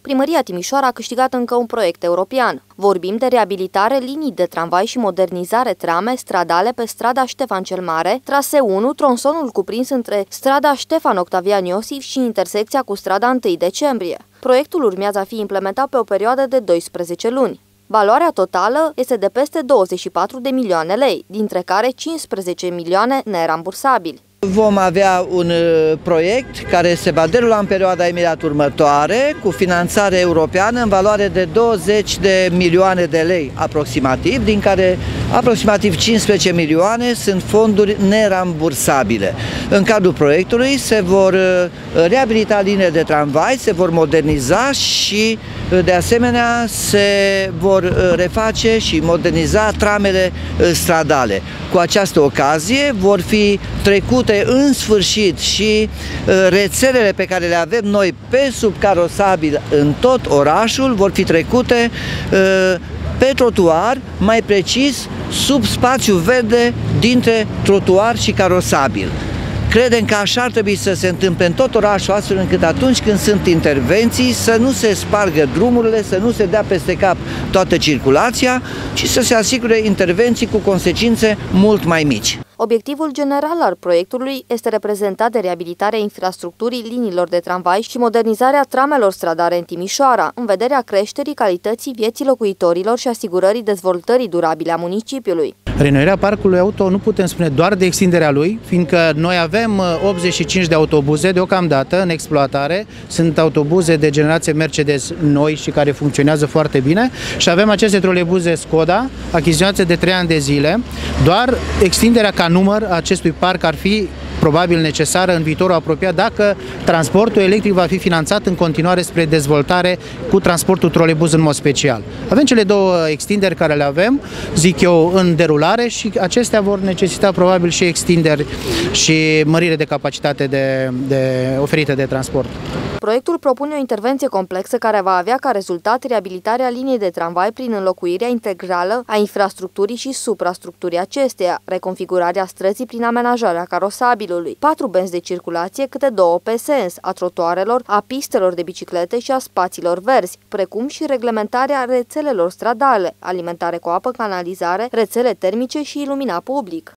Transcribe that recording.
Primăria Timișoara a câștigat încă un proiect european. Vorbim de reabilitare linii de tramvai și modernizare trame stradale pe strada Ștefan cel Mare, trase 1, tronsonul cuprins între strada Ștefan Octavian Iosif și intersecția cu strada 1 decembrie. Proiectul urmează a fi implementat pe o perioadă de 12 luni. Valoarea totală este de peste 24 de milioane lei, dintre care 15 milioane nerambursabili. Vom avea un uh, proiect care se va derula în perioada imediat următoare cu finanțare europeană în valoare de 20 de milioane de lei aproximativ, din care aproximativ 15 milioane sunt fonduri nerambursabile. În cadrul proiectului se vor uh, reabilita linii de tramvai, se vor moderniza și uh, de asemenea se vor reface și moderniza tramele stradale. Cu această ocazie vor fi trecute în sfârșit și uh, rețelele pe care le avem noi pe sub carosabil în tot orașul vor fi trecute uh, pe trotuar, mai precis sub spațiu verde dintre trotuar și carosabil. Credem că așa ar trebui să se întâmple în tot orașul, astfel încât atunci când sunt intervenții să nu se spargă drumurile, să nu se dea peste cap toată circulația, ci să se asigure intervenții cu consecințe mult mai mici. Obiectivul general al proiectului este reprezentat de reabilitarea infrastructurii liniilor de tramvai și modernizarea tramelor stradare în Timișoara, în vederea creșterii calității vieții locuitorilor și asigurării dezvoltării durabile a municipiului. Renoirea parcului auto nu putem spune doar de extinderea lui, fiindcă noi avem 85 uh, de autobuze deocamdată în exploatare, sunt autobuze de generație Mercedes noi și care funcționează foarte bine. Și avem aceste trolebuze Skoda, achiziționate de 3 ani de zile, doar extinderea ca număr acestui parc ar fi probabil necesară în viitorul apropiat dacă transportul electric va fi finanțat în continuare spre dezvoltare cu transportul trolebuz în mod special. Avem cele două extinderi care le avem, zic eu, în derulare și acestea vor necesita probabil și extinderi și mărire de capacitate de, de oferite de transport. Proiectul propune o intervenție complexă care va avea ca rezultat reabilitarea liniei de tramvai prin înlocuirea integrală a infrastructurii și suprastructurii acesteia, reconfigurarea străzii prin amenajarea carosabilului, patru benzi de circulație câte două pe sens, a trotuarelor, a pistelor de biciclete și a spațiilor verzi, precum și reglementarea rețelelor stradale, alimentare cu apă, canalizare, rețele termice și ilumina public.